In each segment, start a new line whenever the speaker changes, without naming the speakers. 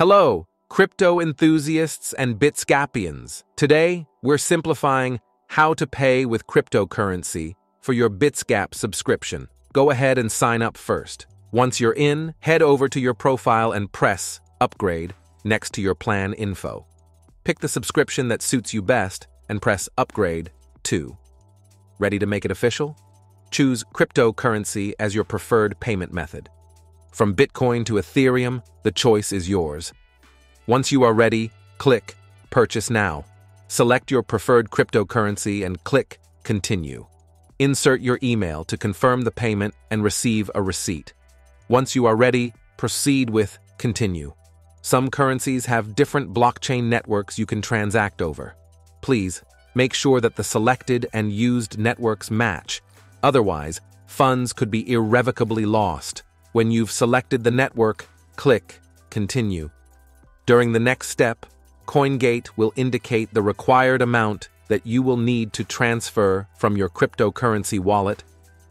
Hello, crypto enthusiasts and Bitsgapians. Today, we're simplifying how to pay with cryptocurrency for your Bitsgap subscription. Go ahead and sign up first. Once you're in, head over to your profile and press Upgrade next to your plan info. Pick the subscription that suits you best and press Upgrade to. Ready to make it official? Choose cryptocurrency as your preferred payment method. From Bitcoin to Ethereum, the choice is yours. Once you are ready, click Purchase Now. Select your preferred cryptocurrency and click Continue. Insert your email to confirm the payment and receive a receipt. Once you are ready, proceed with Continue. Some currencies have different blockchain networks you can transact over. Please, make sure that the selected and used networks match. Otherwise, funds could be irrevocably lost. When you've selected the network, click Continue. During the next step, CoinGate will indicate the required amount that you will need to transfer from your cryptocurrency wallet,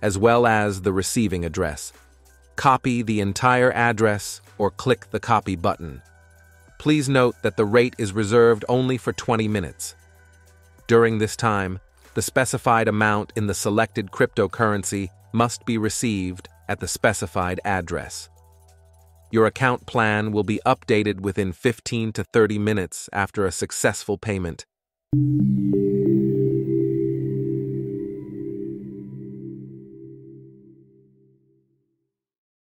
as well as the receiving address. Copy the entire address or click the copy button. Please note that the rate is reserved only for 20 minutes. During this time, the specified amount in the selected cryptocurrency must be received at the specified address. Your account plan will be updated within 15 to 30 minutes after a successful payment.